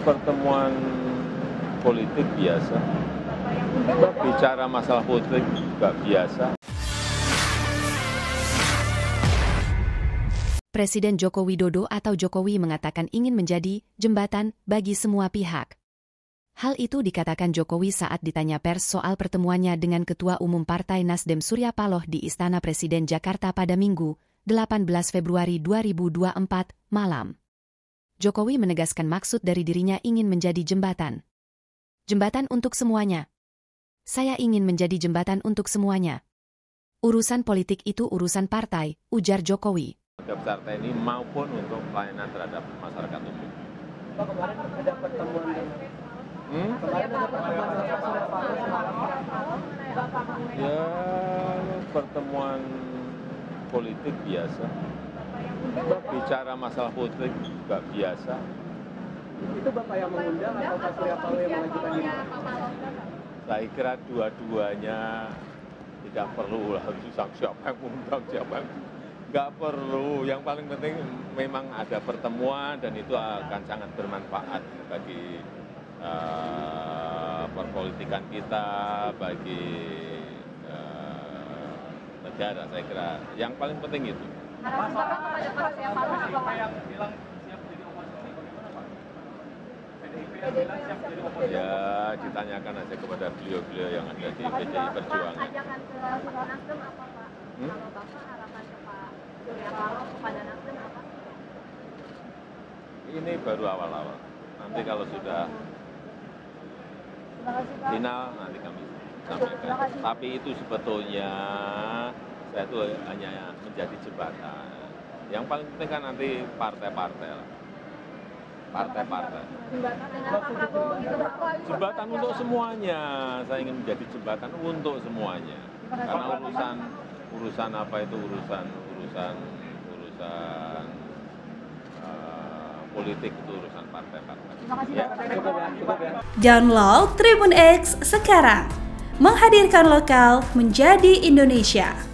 Pertemuan politik biasa, bicara masalah politik juga biasa. Presiden Joko Widodo atau Jokowi mengatakan ingin menjadi jembatan bagi semua pihak. Hal itu dikatakan Jokowi saat ditanya pers soal pertemuannya dengan Ketua Umum Partai Nasdem Surya Paloh di Istana Presiden Jakarta pada Minggu, 18 Februari 2024, malam. Jokowi menegaskan maksud dari dirinya ingin menjadi jembatan. Jembatan untuk semuanya. Saya ingin menjadi jembatan untuk semuanya. Urusan politik itu urusan partai, ujar Jokowi. Besar TNI maupun untuk pelayanan terhadap masyarakat umum. Pak kemarin ada pertemuan Hmm? kemarin ada pertemuan semalam. Ya, pertemuan politik biasa. Bicara masalah politik juga biasa. Itu Bapak yang mengundang atau Pak Surya Paloh yang mengajukan diri? Saya kira dua-duanya tidak perlu lah susah siapa yang mengundang siapa yang nggak perlu. Yang paling penting memang ada pertemuan dan itu akan sangat bermanfaat bagi eh, perpolitikan kita, bagi eh, negara saya kira. Yang paling penting itu. Harapan Bapak kepada Pak Surya Paloh apa Pak? Ya ditanyakan aja kepada beliau-beliau yang ada di PDI Pak, Perjuangan. ajakan ke Nasdem apa Pak? Hmm? Kalau Bapak harapan ke Pak Surya Paloh kepada Nasdem apa? Ini baru awal-awal. Nanti kalau sudah kasih Pak. final nanti kami sampaikan. Tapi itu sebetulnya saya itu hanya menjadi jembatan. Yang paling penting kan nanti partai-partai lah. Partai-partai. Jembatan gitu untuk semuanya. Saya ingin menjadi jembatan untuk semuanya. Karena urusan urusan apa itu urusan urusan urusan eh, politik itu urusan partai-partai. Terima kasih Ya. Ya, ya. Download Tribun X sekarang. Menghadirkan lokal menjadi Indonesia.